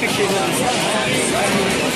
que você chega